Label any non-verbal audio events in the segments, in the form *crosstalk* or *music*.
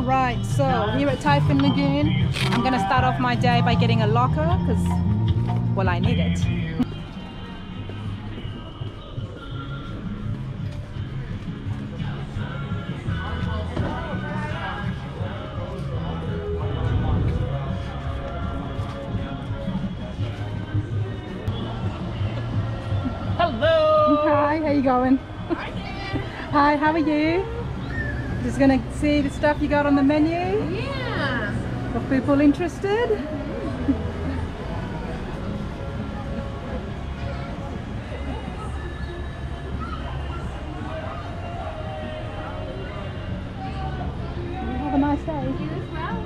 All right, so here at Typhoon Lagoon, I'm gonna start off my day by getting a locker because, well, I need it. Hello! Hi, how you going? Hi, how are you? Just gonna see the stuff you got on the menu Yeah. for people interested. *laughs* Have a nice day. You as well.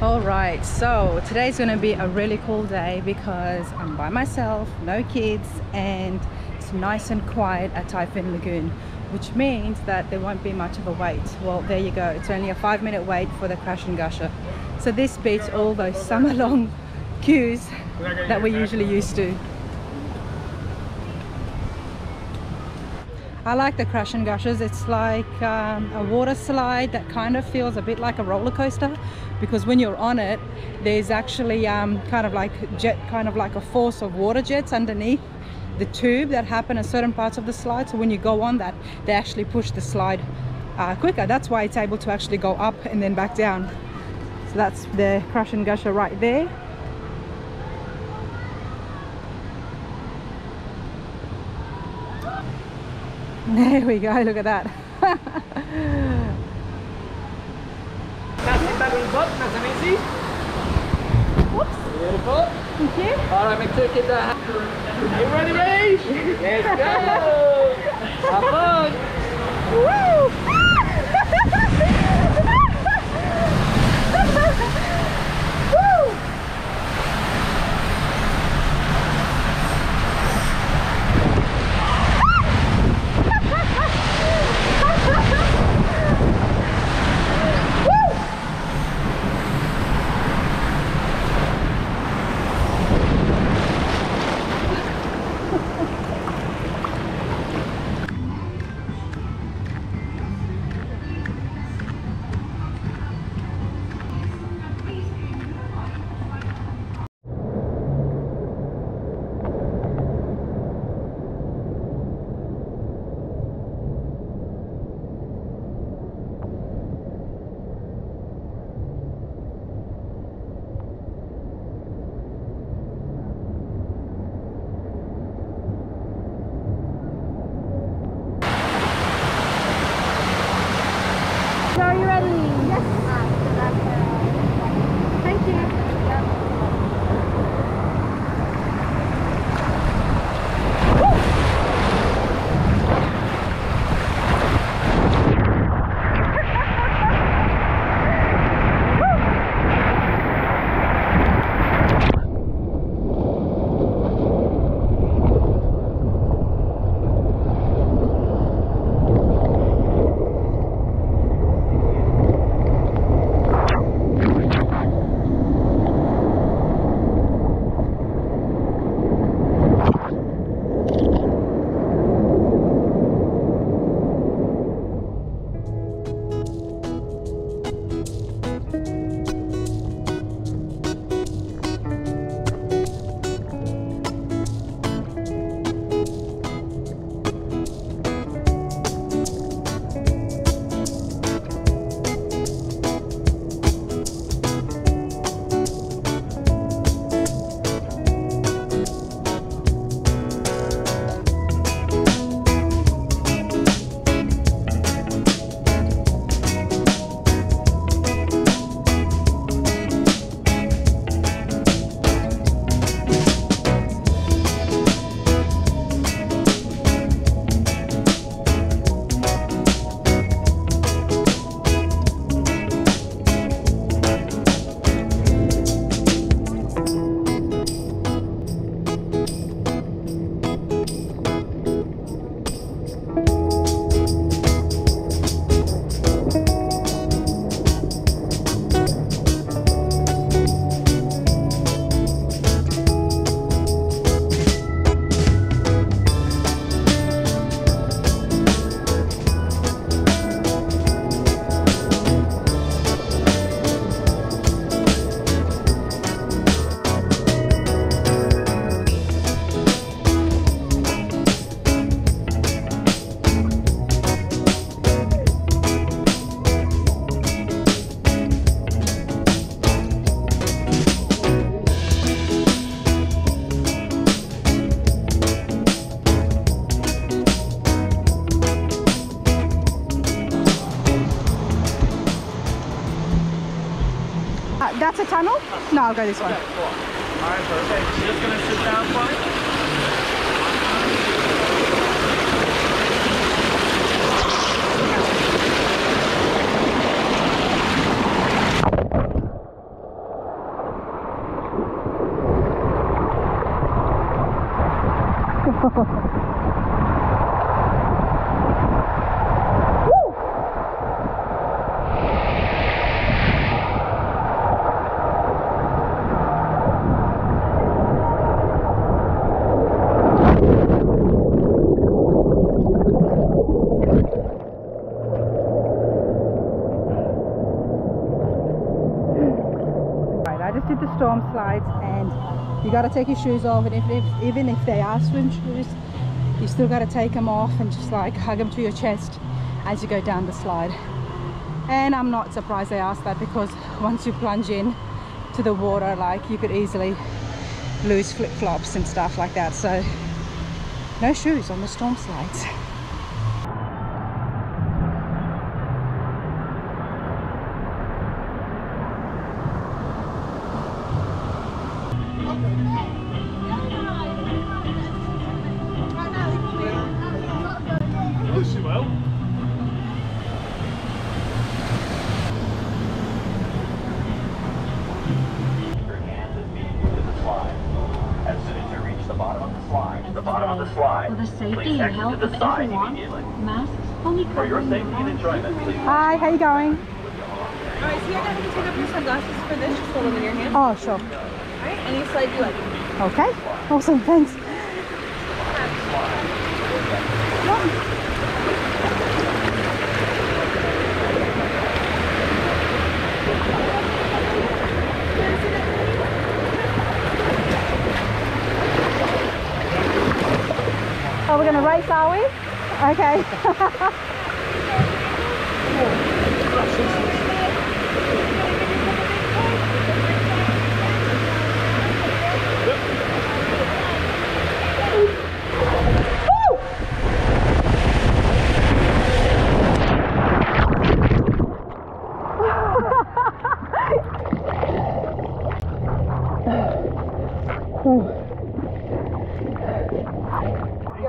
All right, so today's gonna be a really cool day because I'm by myself, no kids, and nice and quiet at Typhoon Lagoon, which means that there won't be much of a wait. Well, there you go. It's only a five minute wait for the Crush and Gusher. So this beats all those summer long *laughs* queues that we're usually used to. I like the Crush and Gushers. It's like um, a water slide that kind of feels a bit like a roller coaster because when you're on it, there's actually um, kind of like jet, kind of like a force of water jets underneath the tube that happen at certain parts of the slide. So when you go on that, they actually push the slide uh, quicker. That's why it's able to actually go up and then back down. So that's the Crush and Gusher right there. *laughs* There we go, look at that. Nice and back on the top, nice and easy. Whoops, Beautiful. thank you. Alright, make sure you get that. You ready, Ray? Let's go! *laughs* Have fun! So No, this one. All right, perfect. Just gonna sit down for me. Right, I just did the storm slides and you got to take your shoes off and if, if even if they are swim shoes you still got to take them off and just like hug them to your chest as you go down the slide. And I'm not surprised they asked that because once you plunge in to the water like you could easily lose flip-flops and stuff like that. So no shoes on the storm slides the slide, For the safety and health of everyone, masks only For your safety and enjoyment, please. Hi how you going? Alright, so you're gonna have to take off your sunglasses for this, just hold them in your hand. oh sure. Alright, any slide you like. okay. Awesome thanks Oh, we're gonna race, are we? Okay. *laughs*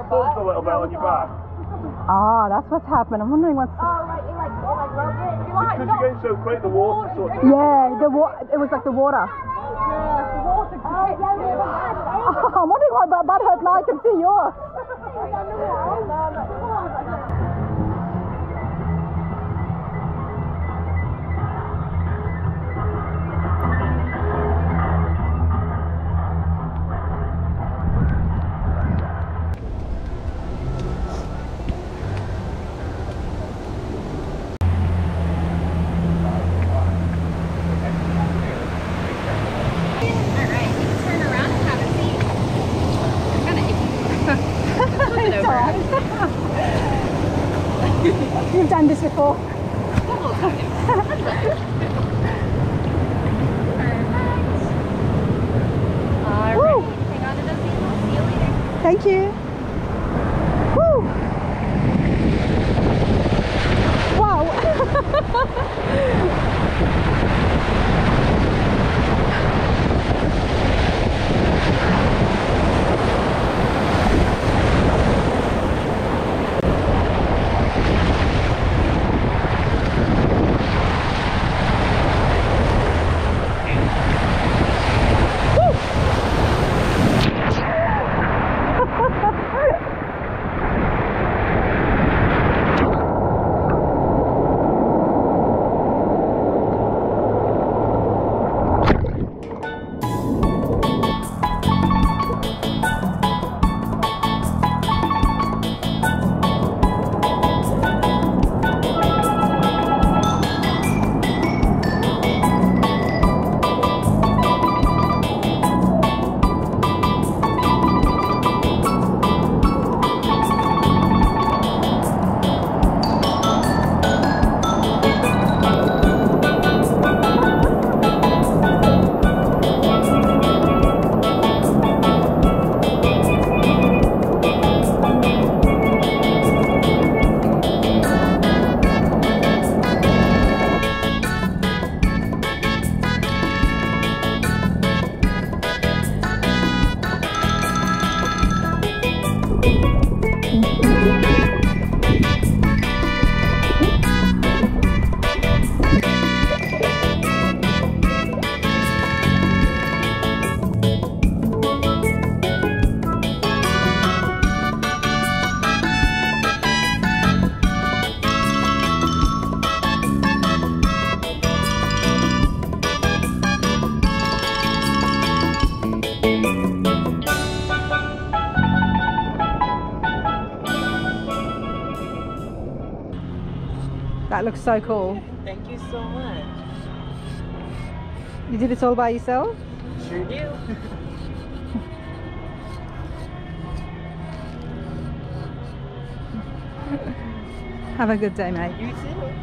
It bumps a little bit on your back. Ah, that's what's happened. I'm wondering what's. Because you're going so quick, the water sort of... Yeah, the wa- It was like the water. *laughs* I'm wondering why my butt hurt now. I can see yours. *laughs* You've done this before. Woo. Hang on to those seats. I'll see you later. Thank you. Woo. Wow. *laughs* That looks so cool. Thank you so much. You did this all by yourself? Sure do. *laughs* Have a good day, mate. You too.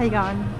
How you?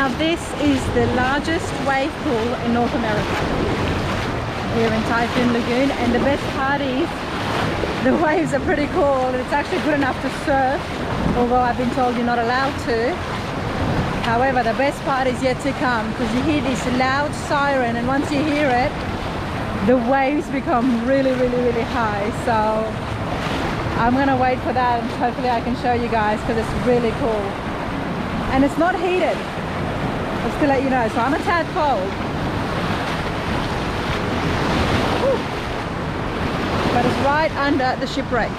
Now this is the largest wave pool in North America. Here in Typhoon Lagoon and the best part is the *laughs* waves are pretty cool it's actually good enough to surf although I've been told you're not allowed to. However the best part is yet to come because you hear this loud siren and once you hear it the waves become really really really high. So I'm gonna wait for that and hopefully I can show you guys because it's really cool. And it's not heated just to let you know. So I'm a tad cold. Whew. but it's right under the shipwreck